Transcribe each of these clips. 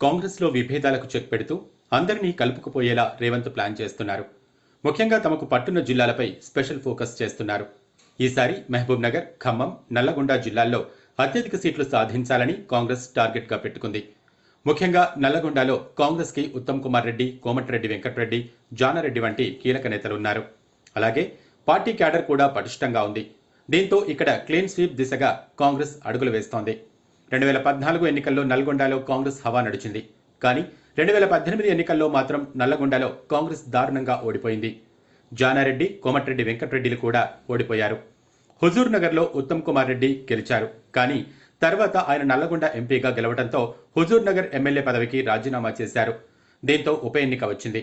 కాంగ్రెస్లో విభేదాలకు చెక్ పెడుతూ అందరినీ కలుపుకుపోయేలా రేవంత్ ప్లాన్ చేస్తున్నారు. ముఖ్యంగా తమకు పట్టున్న జిల్లాలపై స్పెషల్ ఫోకస్ చేస్తున్నారు. ఈసారి మహబూబ్ నగర్ ఖమ్మం నల్లగొండ జిల్లాల్లో అత్యధిక సీట్లు సాధించాలని కాంగ్రెస్ టార్గెట్గా పెట్టుకుంది. ముఖ్యంగా నల్లగొండలో కాంగ్రెస్కి ఉత్తమ్ కుమార్ రెడ్డి కోమటిరెడ్డి వెంకటరెడ్డి జానారెడ్డి వంటి కీలక నేతలున్నారు. అలాగే పార్టీ క్యాడర్ కూడా పటిష్టంగా ఉంది. దీంతో ఇక్కడ క్లీన్ స్వీప్ దిశగా కాంగ్రెస్ అడుగులు వేస్తోంది. రెండు వేల పద్నాలుగు ఎన్నికల్లో నల్గొండలో కాంగ్రెస్ హవా నడిచింది. కానీ రెండు వేల పద్దెనిమిది ఎన్నికల్లో మాత్రం నల్లగొండలో కాంగ్రెస్ దారుణంగా ఓడిపోయింది. జానారెడ్డి కోమటిరెడ్డి వెంకటరెడ్డిలు కూడా ఓడిపోయారు. హుజూర్ నగర్లో ఉత్తమ్ కుమార్ రెడ్డి గెలిచారు. కానీ తర్వాత ఆయన నల్లగొండ ఎంపీగా గెలవడంతో హుజూర్ నగర్ ఎమ్మెల్యే పదవికి రాజీనామా చేశారు. దీంతో ఉప ఎన్నిక వచ్చింది.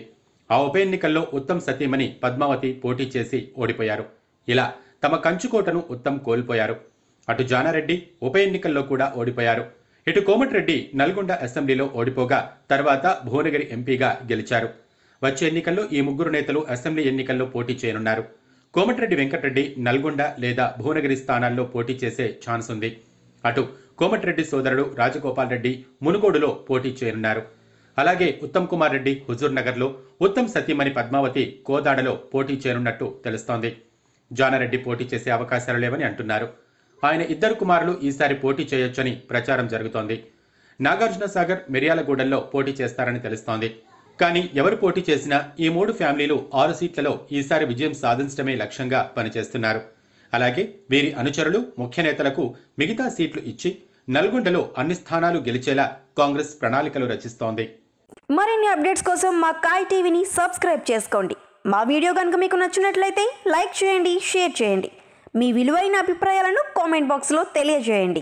ఆ ఉప ఎన్నికల్లో ఉత్తమ్ సతీమణి పద్మావతి పోటీ చేసి ఓడిపోయారు. ఇలా తమ కంచుకోటను ఉత్తమ్ కోల్పోయారు. అటు జానారెడ్డి ఉప ఎన్నికల్లో కూడా ఓడిపోయారు. ఇటు కోమటిరెడ్డి నల్గొండ అసెంబ్లీలో ఓడిపోగా తర్వాత భువనగిరి ఎంపీగా గెలిచారు. వచ్చే ఎన్నికల్లో ఈ ముగ్గురు నేతలు అసెంబ్లీ ఎన్నికల్లో పోటీ చేయనున్నారు. కోమటిరెడ్డి వెంకటరెడ్డి నల్గొండ లేదా భువనగిరి స్థానాల్లో పోటీ చేసే ఛాన్స్ ఉంది. అటు కోమటిరెడ్డి సోదరుడు రాజగోపాల్ రెడ్డి మునుగోడులో పోటీ చేయనున్నారు. అలాగే ఉత్తమ్ కుమార్ రెడ్డి హుజూర్ నగర్లో ఉత్తమ్ సతీమణి పద్మావతి కోదాడలో పోటీ చేయనున్నట్టు తెలుస్తోంది. జానారెడ్డి పోటీ చేసే అవకాశాలు లేవని అంటున్నారు. ఆయన ఇద్దరు కుమారులు ఈసారి పోటీ చేయొచ్చని ప్రచారం జరుగుతోంది. నాగార్జున సాగర్ పోటీ చేస్తారని తెలుస్తోంది. కానీ ఎవరు పోటీ చేసినా ఈ మూడు ఫ్యామిలీలు ఆరు సీట్లలో ఈసారి విజయం సాధించడమే లక్ష్యంగా పనిచేస్తున్నారు. అలాగే వీరి అనుచరులు ముఖ్య నేతలకు మిగతా సీట్లు ఇచ్చి నల్గొండలో అన్ని స్థానాలు గెలిచేలా కాంగ్రెస్ ప్రణాళికలు రచిస్తోంది. మరిన్ని అప్డేట్స్ కోసం మా కాయ్ టీవీని సబ్స్క్రైబ్ చేసుకోండి. మా వీడియో కనుక మీకు నచ్చినట్లయితే లైక్ చేయండి షేర్ చేయండి. మీ విలువైన అభిప్రాయాలను కామెంట్ బాక్స్లో తెలియజేయండి.